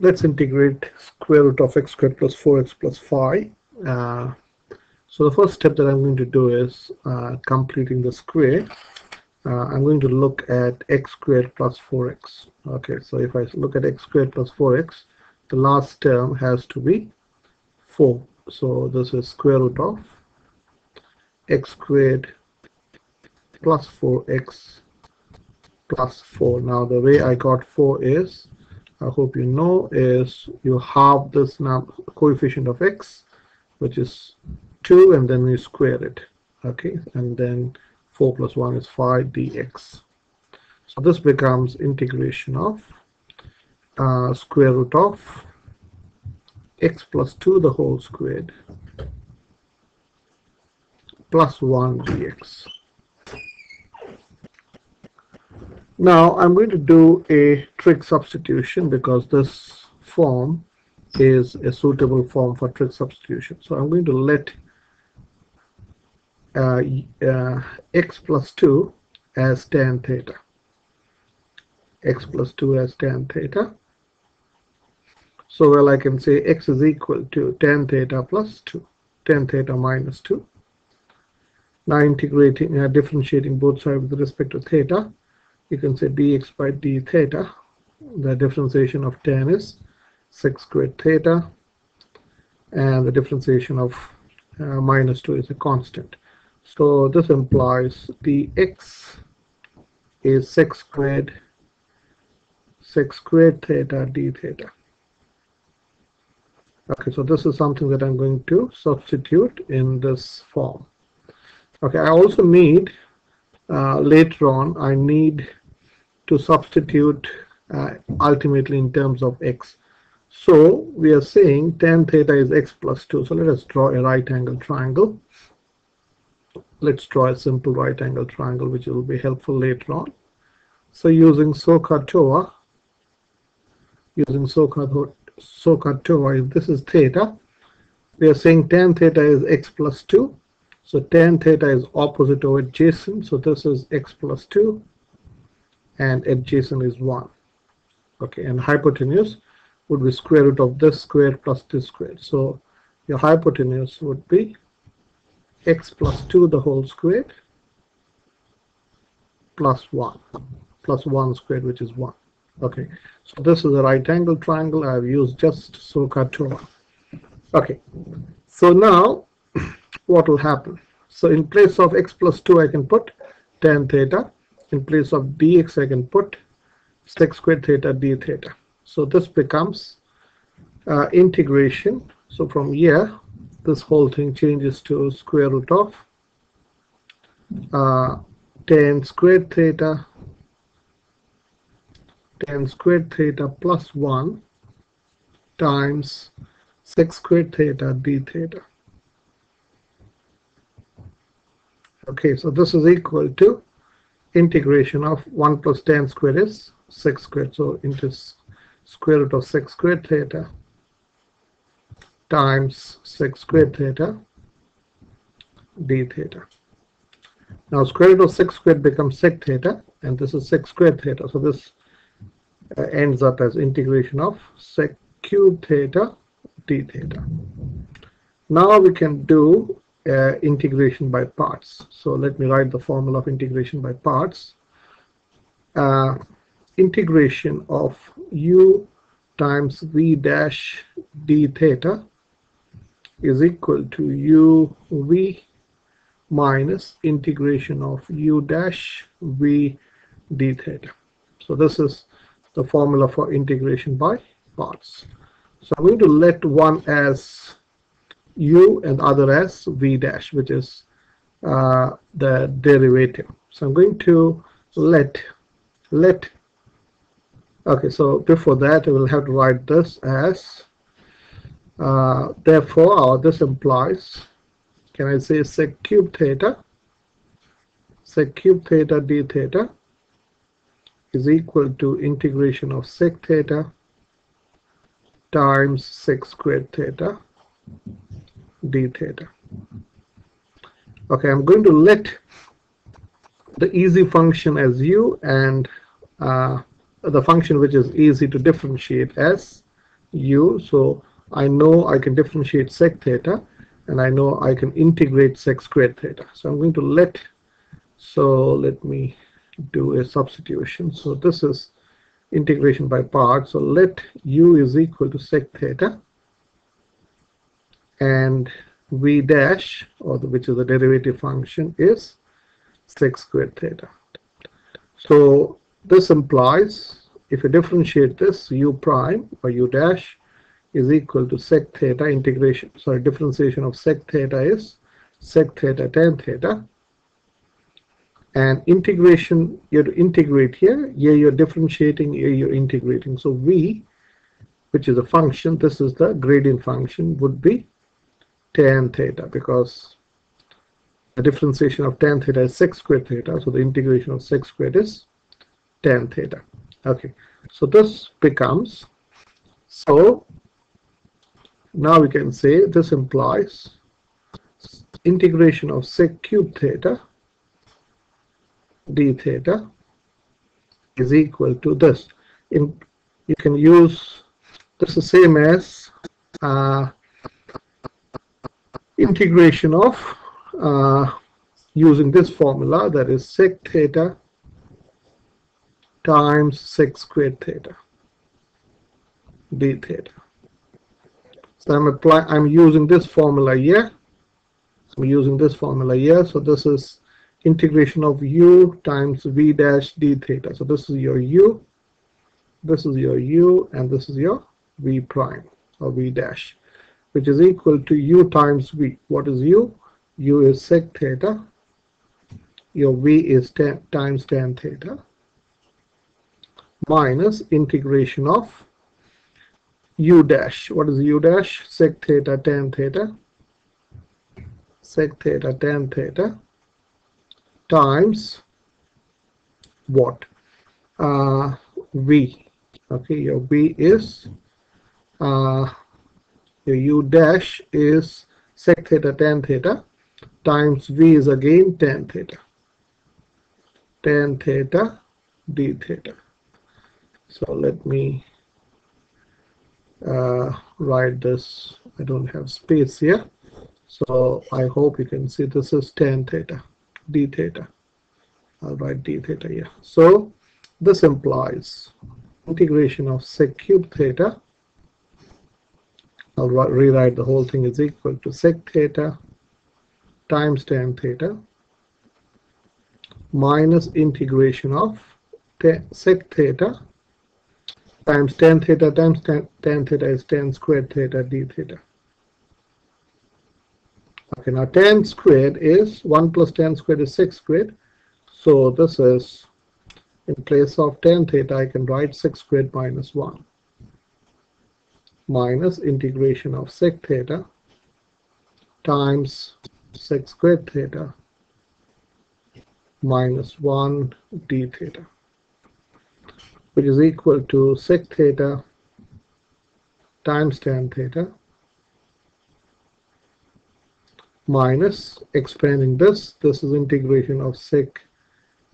let's integrate square root of x squared plus 4x plus 5. Uh, so the first step that I'm going to do is uh, completing the square. Uh, I'm going to look at x squared plus 4x. Okay, so if I look at x squared plus 4x, the last term has to be 4. So this is square root of x squared plus 4x plus 4. Now the way I got 4 is I hope you know is you halve this coefficient of x which is 2 and then you square it okay? And then 4 plus 1 is 5 dx. So this becomes integration of uh, square root of x plus 2 the whole squared plus 1 dx Now I'm going to do a trig substitution because this form is a suitable form for trig substitution. So I'm going to let uh, uh, x plus 2 as tan theta. x plus 2 as tan theta. So well I can say x is equal to tan theta plus 2, tan theta minus 2. Now integrating, uh, differentiating both sides with respect to theta you can say dx by d theta. The differentiation of tan is sec squared theta, and the differentiation of uh, minus 2 is a constant. So this implies dx is sec squared sec squared theta d theta. Okay, so this is something that I'm going to substitute in this form. Okay, I also need uh, later on I need to substitute uh, ultimately in terms of x. So we are saying tan theta is x plus 2. So let us draw a right angle triangle. Let's draw a simple right angle triangle which will be helpful later on. So using SOHCAHTOA, using SOHCAHTOA, if this is theta, we are saying tan theta is x plus 2 so tan theta is opposite over adjacent. So this is x plus 2 and adjacent is 1. Okay, and hypotenuse would be square root of this square plus this square. So your hypotenuse would be x plus 2 the whole squared plus 1 plus 1 squared which is 1. Okay, so this is a right angle triangle. I have used just so SOHCAHTOA. Okay, so now what will happen? So in place of x plus 2, I can put tan theta. In place of dx, I can put sec squared theta d theta. So this becomes uh, integration. So from here, this whole thing changes to square root of uh, tan squared theta tan squared theta plus 1 times sec squared theta d theta. Okay, so this is equal to integration of 1 plus tan squared is sec squared. So into square root of sec squared theta times sec squared theta d theta. Now square root of sec squared becomes sec theta and this is sec squared theta. So this uh, ends up as integration of sec cube theta d theta. Now we can do uh, integration by parts. So let me write the formula of integration by parts. Uh, integration of u times v dash d theta is equal to u v minus integration of u dash v d theta. So this is the formula for integration by parts. So I'm going to let one as u and other as v dash, which is uh, the derivative. So I'm going to let, let, okay, so before that I will have to write this as, uh, therefore, or this implies, can I say sec cube theta, sec cube theta d theta is equal to integration of sec theta times sec squared theta d theta. Okay, I'm going to let the easy function as u and uh, the function which is easy to differentiate as u. So I know I can differentiate sec theta and I know I can integrate sec squared theta. So I'm going to let, so let me do a substitution. So this is integration by parts. So let u is equal to sec theta and v dash, or the, which is the derivative function, is sec squared theta. So this implies if you differentiate this u prime or u dash is equal to sec theta integration. Sorry differentiation of sec theta is sec theta tan theta. And integration you have to integrate here. Here you're differentiating here you're integrating. So v which is a function this is the gradient function would be tan theta because the differentiation of tan theta is sec squared theta so the integration of sec squared is tan theta. Okay so this becomes so now we can say this implies integration of sec cube theta d theta is equal to this. In you can use this is the same as uh, integration of uh, using this formula that is sec theta times sec squared theta d theta. So I'm applying I'm using this formula here. I'm using this formula here. So this is integration of u times v dash d theta. So this is your u, this is your u, and this is your v prime or v dash, which is equal to u times v. What is u? u is sec theta. Your v is 10 times tan theta minus integration of u dash. What is u dash? Sec theta tan theta. Sec theta tan theta times what? Uh, v. Okay, your v is uh, u dash is sec theta tan theta times v is again tan theta. Tan theta d theta. So let me uh, write this. I don't have space here. So I hope you can see this is tan theta, d theta. I'll write d theta here. So this implies integration of sec cube theta. I'll rewrite the whole thing is equal to sec theta times tan theta minus integration of sec theta times tan theta times tan, tan theta is tan squared theta d theta. Okay, now tan squared is 1 plus tan squared is sec squared. So this is, in place of tan theta, I can write sec squared minus 1 minus integration of sec theta times sec squared theta minus 1 d theta which is equal to sec theta times tan theta minus expanding this this is integration of sec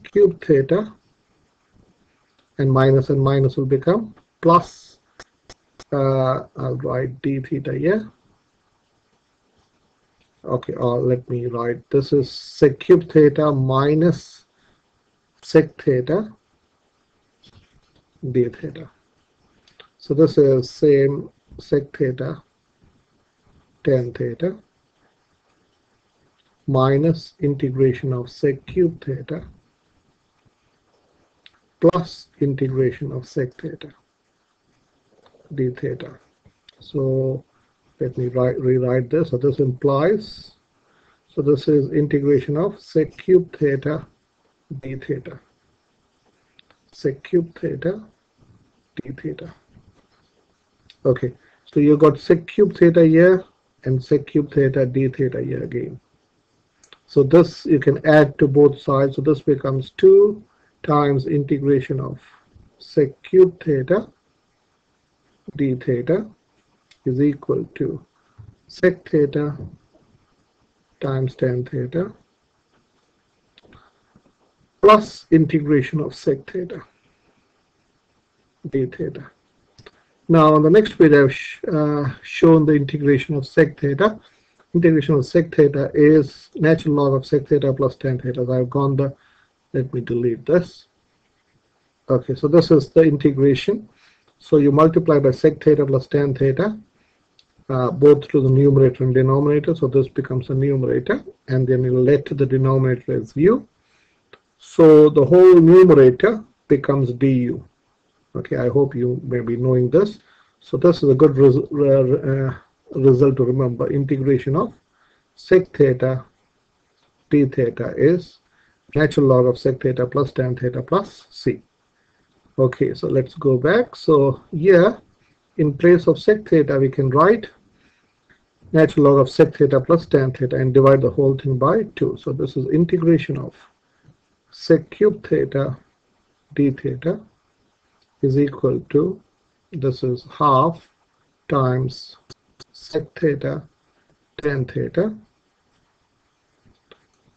cube theta and minus and minus will become plus uh, I'll write d theta here okay uh, let me write. This is sec cube theta minus sec theta d theta. So this is same sec theta tan theta minus integration of sec cube theta plus integration of sec theta d theta. So let me write, rewrite this. So this implies, so this is integration of sec cube theta d theta sec cube theta d theta. Okay, so you got sec cube theta here and sec cube theta d theta here again. So this you can add to both sides. So this becomes 2 times integration of sec cube theta d theta is equal to sec theta times tan theta plus integration of sec theta d theta. Now on the next page I've sh uh, shown the integration of sec theta. Integration of sec theta is natural log of sec theta plus tan theta. I've gone the, let me delete this. Okay, so this is the integration. So you multiply by sec theta plus tan theta, uh, both to the numerator and denominator. So this becomes a numerator, and then you let the denominator as u. So the whole numerator becomes du. Okay, I hope you may be knowing this. So this is a good res uh, result to remember. Integration of sec theta d theta is natural log of sec theta plus tan theta plus c. Okay, so let's go back. So here, in place of sec theta, we can write natural log of sec theta plus tan theta and divide the whole thing by 2. So this is integration of sec cube theta d theta is equal to, this is half times sec theta tan theta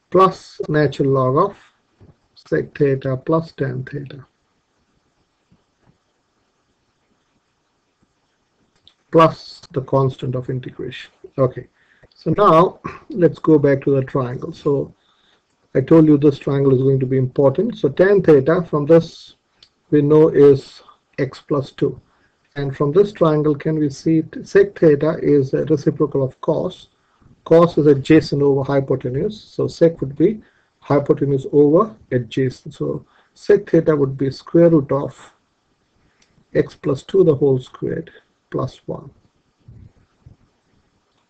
plus natural log of sec theta plus tan theta. Plus the constant of integration. Okay, so now let's go back to the triangle. So I told you this triangle is going to be important. So tan theta from this we know is x plus 2. And from this triangle can we see sec theta is a reciprocal of cos. Cos is adjacent over hypotenuse. So sec would be hypotenuse over adjacent. So sec theta would be square root of x plus 2 the whole squared plus 1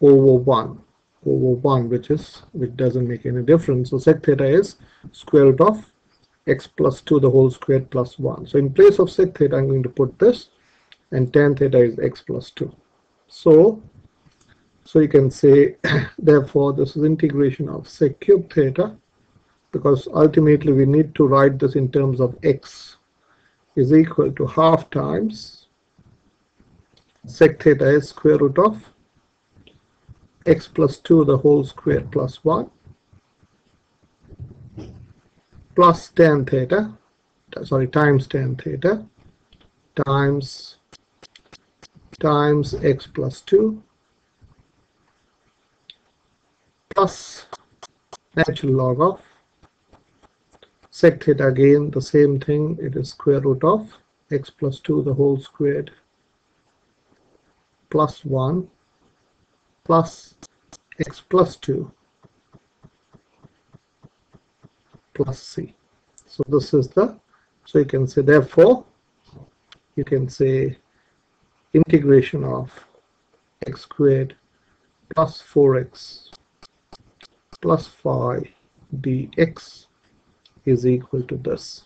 over 1 over 1 which is which doesn't make any difference. So sec theta is square root of x plus 2 the whole squared plus 1 so in place of sec theta I'm going to put this and tan theta is x plus 2 so so you can say therefore this is integration of sec cube theta because ultimately we need to write this in terms of x is equal to half times sec theta is square root of x plus 2 the whole square plus 1 plus tan theta sorry times tan theta times times x plus 2 plus natural log of sec theta again the same thing it is square root of x plus 2 the whole squared plus 1 plus x plus 2 plus c. So this is the, so you can say therefore, you can say integration of x squared plus 4x plus 5 dx is equal to this.